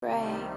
pray